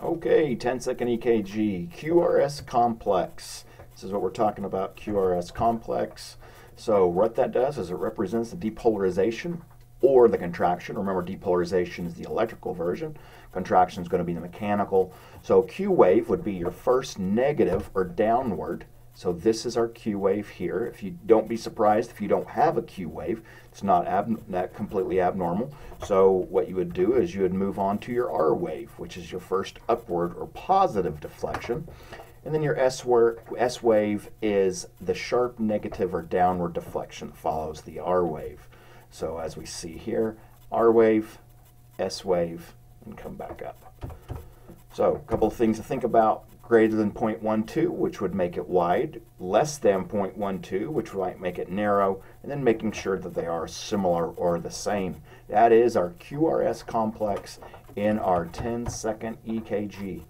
Okay, 10 second EKG, QRS complex. This is what we're talking about, QRS complex. So what that does is it represents the depolarization or the contraction. Remember, depolarization is the electrical version. Contraction is going to be the mechanical. So Q wave would be your first negative or downward. So this is our Q wave here. If you don't be surprised if you don't have a Q wave, it's not, ab not completely abnormal. So what you would do is you would move on to your R wave, which is your first upward or positive deflection. And then your S, S wave is the sharp negative or downward deflection that follows the R wave. So as we see here, R wave, S wave, and come back up. So a couple of things to think about. Greater than 0.12, which would make it wide, less than 0.12, which might make it narrow, and then making sure that they are similar or the same. That is our QRS complex in our 10 second EKG.